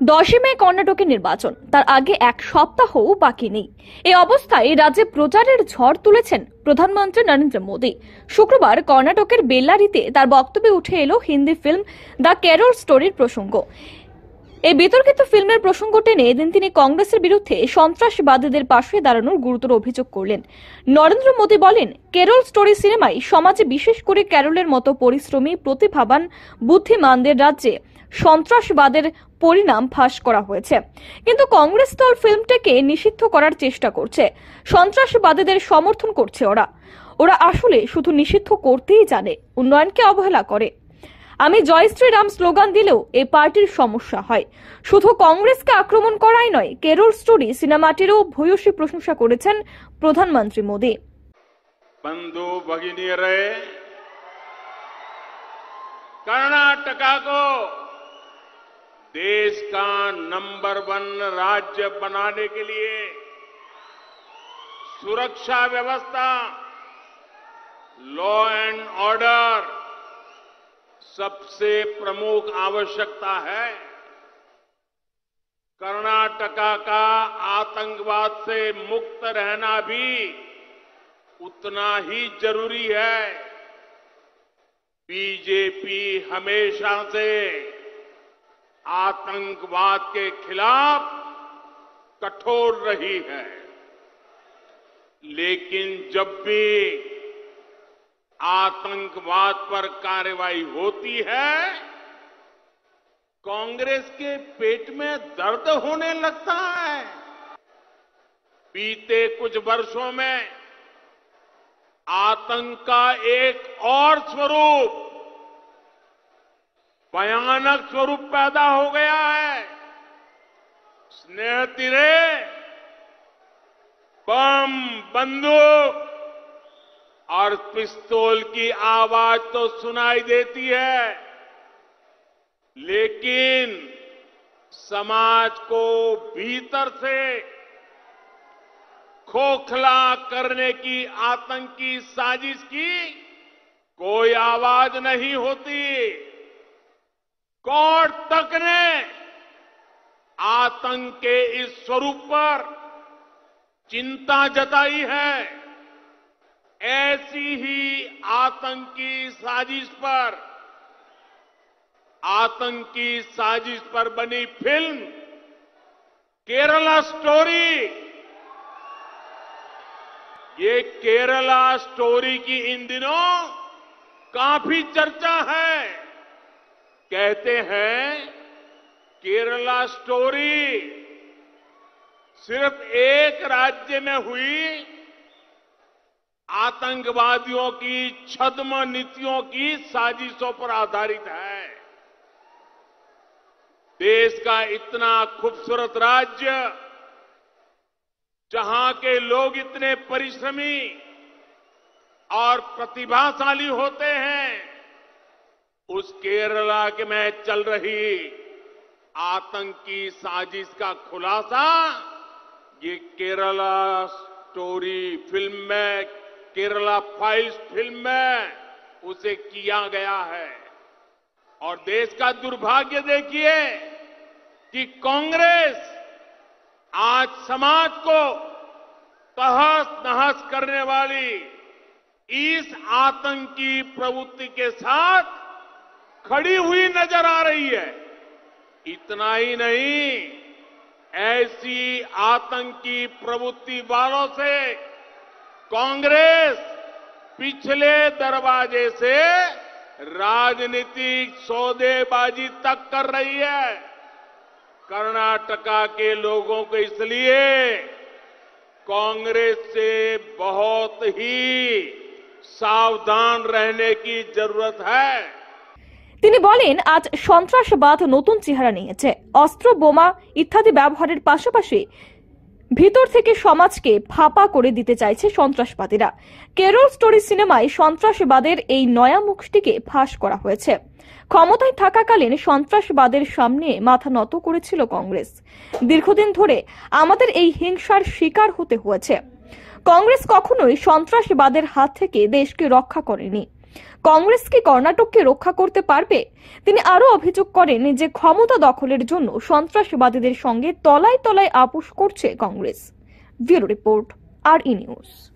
দশই মে কর্ণাটকের নির্বাচন। তার আগে এক সপ্তাহও বাকি নেই। এই অবস্থায় রাজ্যে প্রচারের ঝড় তুলেছেন প্রধানমন্ত্রী নরেন্দ্র মোদী। শুক্রবার কর্ণাটকের বেল্লারিতে তার বক্তব্যে উঠে এলো হিন্দি ফিল্ম দ্য ক্যারল স্টোরির প্রসঙ্গ। এই বিতর্কিত ফিল্মের প্রসঙ্গ টেনে এদিন তিনি কংগ্রেসের বিরুদ্ধে সন্ত্রাসবাদীদের পাশে দাঁড়ানোর গুরুতর অভিযোগ করলেন। নরেন্দ্র মোদী বলেন কেরল স্টোরি সিনেমায় সমাজে বিশেষ করে ক্যারলের মতো পরিশ্রমী, প্রতিভাবান, বুদ্ধিমানদের রাজ্যে সন্ত্রাসবাদের পরিণাম ফাঁস করা হয়েছে। কিন্তু কংগ্রেস দল ফিল্মটাকে নিষিদ্ধ করার চেষ্টা করছে। সন্ত্রাসবাদীদের সমর্থন করছে ওরা। ওরা আসলে শুধু নিষিদ্ধ করতেই জানে, উন্নয়নকে অবহেলা করে। আমি জয় শ্রীরাম স্লোগান দিলেও এ পার্টির সমস্যা হয়। শুধু কংগ্রেসকে আক্রমণ করাই নয়, কেরল স্টোরি সিনেমাটিরও ভূয়সী প্রশংসা করেছেন প্রধানমন্ত্রী মোদী। বন্ধু ভগিনী রে কর্ণাটকা देश का नंबर वन राज्य बनाने के लिए सुरक्षा व्यवस्था लॉ एंड ऑर्डर सबसे प्रमुख आवश्यकता है। कर्नाटका का आतंकवाद से मुक्त रहना भी उतना ही ज़रूरी है। बीजेपी हमेशा से आतंकवाद के खिलाफ कठोर रही है। लेकिन जब भी आतंकवाद पर कार्रवाई होती है, कांग्रेस के पेट में दर्द होने लगता है। बीते कुछ वर्षों में आतंक का एक और स्वरूप भयानक स्वरूप पैदा हो गया है। स्नेह तिरे, बम, बंदूक और पिस्तौल की आवाज़ तो सुनाई देती है। लेकिन समाज को भीतर से खोखला करने की आतंकी साजिश की कोई आवाज़ नहीं होती। कोर्ट तक ने आतंक के इस स्वरूप पर चिंता जताई है? ऐसी ही आतंकी साजिश पर, आतंकी साजिश पर बनी फ़िल्म केरला स्टोरी। ये केरला स्टोरी की इन दिनों काफ़ी चर्चा है। कहते हैं, केरला स्टोरी सिर्फ़ एक राज्य में हुई, आतंकवादियों की छद्म नीतियों की साजिशों पर आधारित है। देश का इतना खूबसूरत राज्य, जहाँ के लोग इतने परिश्रमी और प्रतिभाशाली होते हैं उस केरला के में चल रही आतंकी साजिश का खुलासा। ये केरला स्टोरी फ़िल्म में, केरला फाइल्स फ़िल्म में उसे किया गया है। और देश का दुर्भाग्य देखिए कि कांग्रेस आज समाज को तहस नहस करने वाली इस आतंकी प्रवृत्ति के साथ खड़ी हुई नज़र आ रही है। इतना ही नहीं, ऐसी आतंकी प्रवृत्ति वालों से कांग्रेस पिछले दरवाजे से राजनीतिक सौदेबाजी तक कर रही है। कर्नाटका के लोगों को इसलिए कांग्रेस से बहुत ही सावधान रहने की ज़रूरत है। তিনি বলেন, আজ সন্ত্রাসবাদ নতুন চেহারা নিয়েছে। অস্ত্র, বোমা ইত্যাদি ব্যবহারের পাশাপাশি ভিতর থেকে সমাজকে ফাঁপা করে দিতে চাইছে সন্ত্রাসবাদীরা। কেরল স্টোরি সিনেমায় সন্ত্রাসবাদের এই নয়া মুখটিকে ফাঁস করা হয়েছে। ক্ষমতায় থাকাকালীন সন্ত্রাসবাদের সামনে মাথা নত করেছিল কংগ্রেস। দীর্ঘদিন ধরে আমাদের এই হিংসার শিকার হতে হয়েছে। কংগ্রেস কখনোই সন্ত্রাসবাদের হাত থেকে দেশকে রক্ষা করেনি। কংগ্রেস কি কর্ণাটককে রক্ষা করতে পারবে? তিনি আরও অভিযোগ করেন যে ক্ষমতা দখলের জন্য সন্ত্রাসবাদীদের সঙ্গে তলায় তলায় আপোষ করছে Congress. Bureau report, R E news.